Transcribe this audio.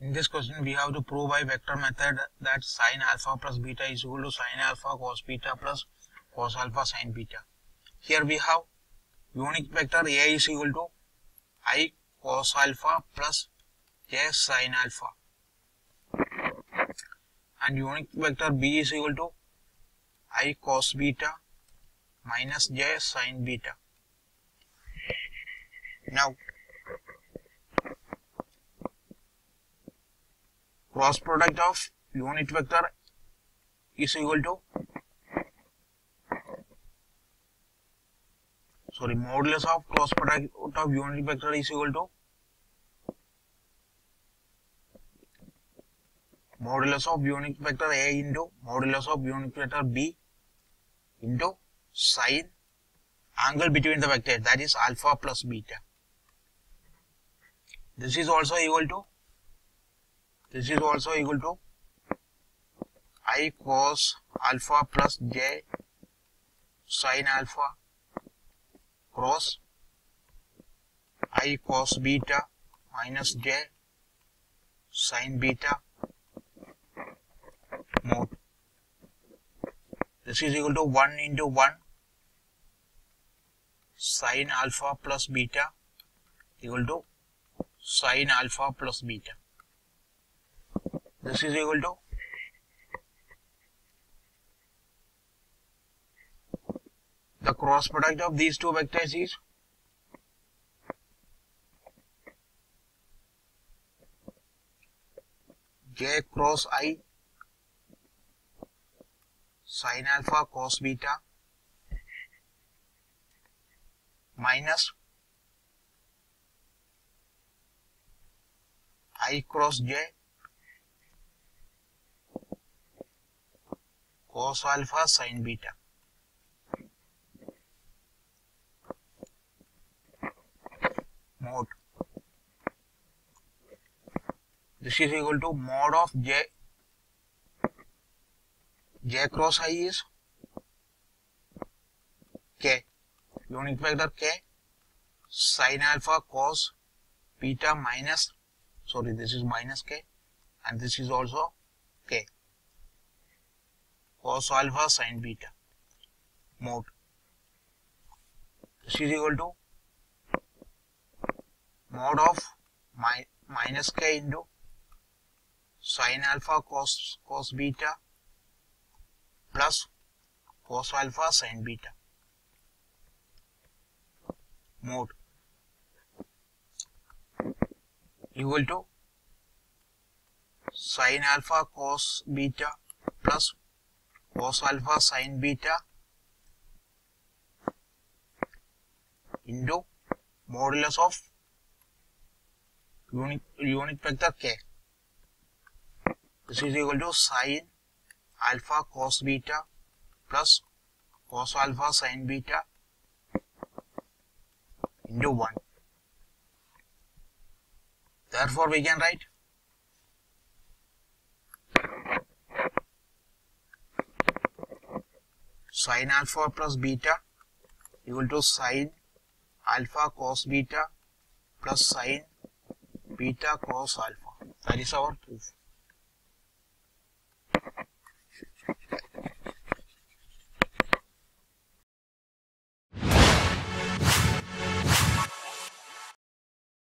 In this question, we have to prove by vector method that sine alpha plus beta is equal to sine alpha cos beta plus cos alpha sine beta. Here we have unit vector A is equal to i cos alpha plus j sine alpha and unit vector B is equal to i cos beta minus j sine beta. Now cross product of unit vector is equal to sorry modulus of cross product of unit vector is equal to modulus of unit vector A into modulus of unit vector B into sine angle between the vectors that is alpha plus beta. This is also equal to this is also equal to i cos alpha plus j sine alpha cross i cos beta minus j sine beta mode. This is equal to 1 into 1 sine alpha plus beta equal to sine alpha plus beta. This is equal to? The cross product of these two vectors is? J cross i sine alpha cos beta minus i cross j cos alpha sin beta. Mode. This is equal to mod of j. j cross i is k. Unit vector k sin alpha cos beta minus sorry this is minus k and this is also k cos alpha sin beta mode. This is equal to mod of mi minus k into sin alpha cos cos beta plus cos alpha sin beta mode equal to sin alpha cos beta plus cos alpha sin beta into modulus of unit, unit vector k. This is equal to sin alpha cos beta plus cos alpha sin beta into 1. Therefore, we can write sin alpha plus beta equal to sin alpha cos beta plus sin beta cos alpha. That is our proof.